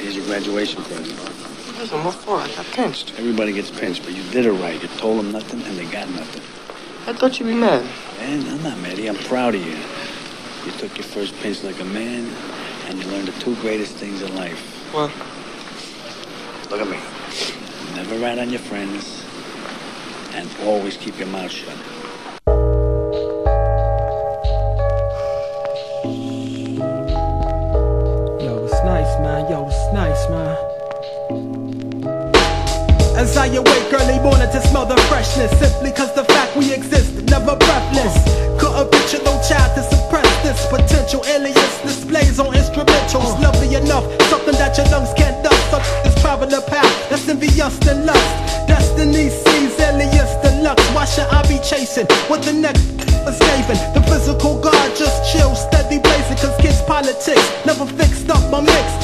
Here's your graduation present. Listen, what for? I got pinched. Everybody gets pinched, but you did it right. You told them nothing, and they got nothing. I thought you'd be mad. Man, I'm not mad. I'm proud of you. You took your first pinch like a man, and you learned the two greatest things in life. What? Look at me. Never rat on your friends, and always keep your mouth shut. Man. Yo, it's nice, man. As I awake early morning to smell the freshness Simply cause the fact we exist, never breathless Couldn't picture no child to suppress this potential alias Displays on instrumentals, lovely enough Something that your lungs can't dust Such as travel a path that's envious and lust Destiny sees alias deluxe Why should I be chasing what the next was saving? The physical guard just chill, steady blazing Cause kids politics never fixed up my mix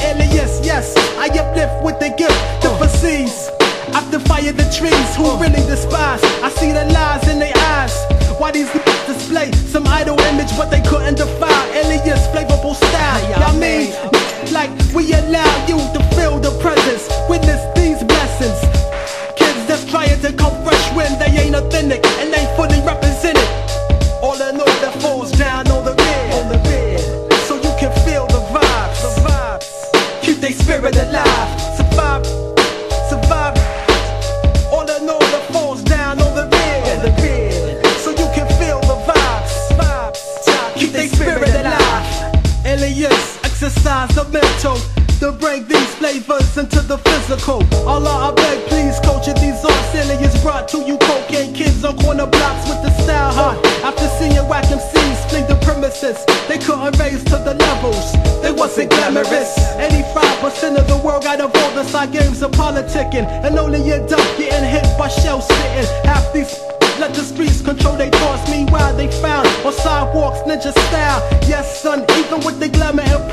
Exercise the mental. To bring these flavors into the physical. Allah, I beg, please, culture these. Alias brought to you cocaine kids on corner blocks with the style hot. After seeing whack MCs flee the premises, they couldn't raise to the levels. They wasn't glamorous. 85% of the world got involved inside games of politicking, and only end up getting hit by shell spitting. Half these let the streets control their thoughts. Meanwhile, they found on sidewalks ninja style. Yes, son, even with the glamour and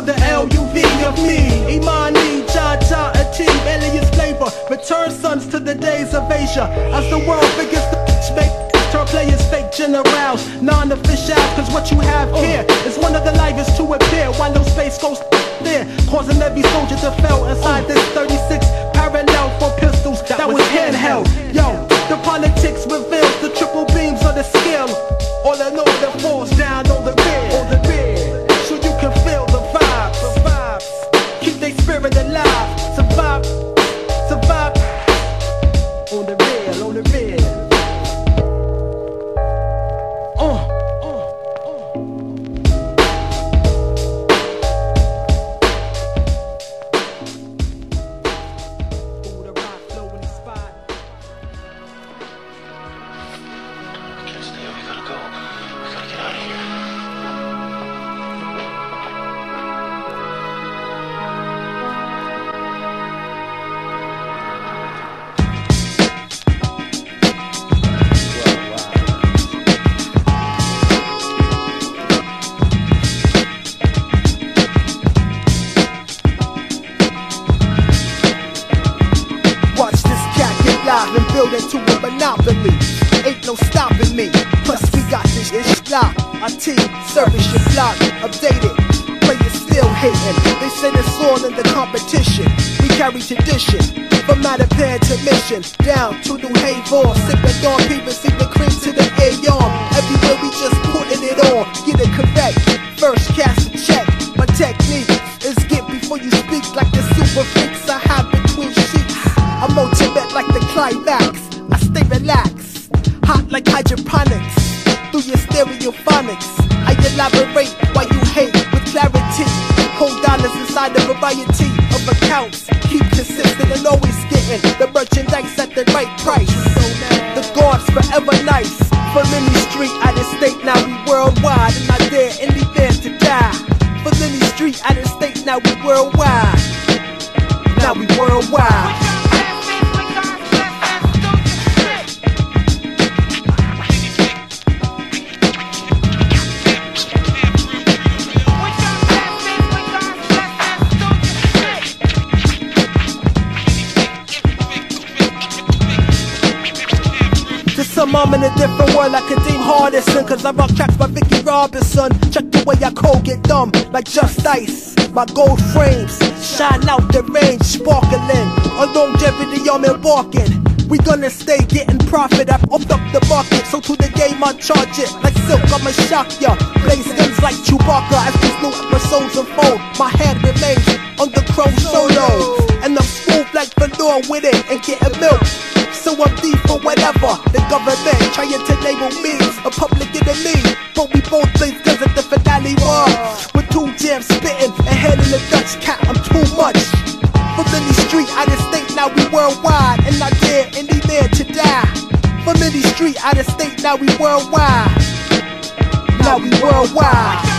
for the LUV of me. Imani, Ja Ja, a team, alias flavor. Return sons to the days of Asia. As the world begins to make turn players fake generals, non-official. Cause what you have oh. here is one of the livest monopoly. Ain't no stopping me. Plus we got this ish locked. Our team service your block, updated. Players still hating. They say it's all in the competition. We carry tradition. From Mattapan to Mission, down to New Haven. Sipping on people, see the cream to the A-arm. Everywhere we just putting it on. Get it correct. Elaborate why you hate with clarity. Hold dollars inside the variety of accounts. Keep consistent and always getting the merchandise at the right price. The guards forever nice. From any street out of state, now we worldwide, and I dare any man to die. From any street out of state, now we worldwide. I'm in a different world like a Kadeem Hardison. Cause I rock tracks by Vicky Robinson. Check the way I cold get dumb, like Just-Ice. My gold frames shine out the range, sparkling. On longevity, I'm embarking. We gonna stay getting profit. I've up the market, so to the game I charge it. Like silk, I'ma shock ya. Blaze guns like Chewbacca as these new episodes unfold. My hand But we both blaze guns at the finale war. With two jams spitting and in the Dutch cat, I'm too much. From any street out of state, now we worldwide. And I dare any man to die. From any street out of state, now we worldwide. Now we worldwide.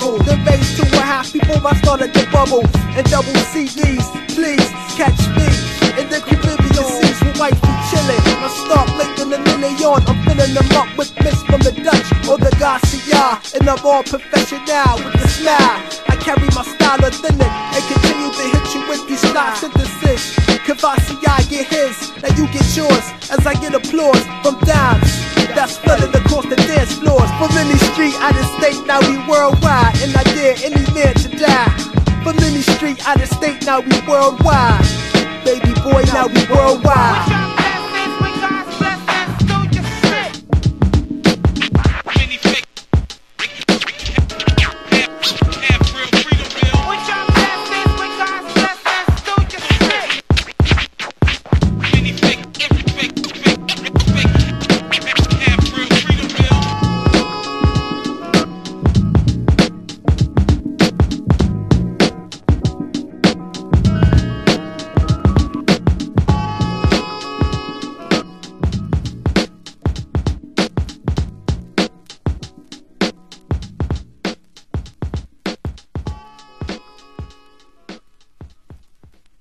Level. Then raised to a half before I started to bubble. And double CDs, please catch me in the Caribbean seas with white feet chilling. I start blinking a million. I'm filling them up with mist from the Dutch or the Garcia. And I'm all professional with a smile. I carry my style authentic and continue to hit you with these style synthesis. Kavasci get his, now you get yours as I get applause from dimes. That's flooding across the dance floors. From any street out of state, now we worldwide. And I dare any man to die. From any street out of state, now we worldwide. Baby boy, now we worldwide.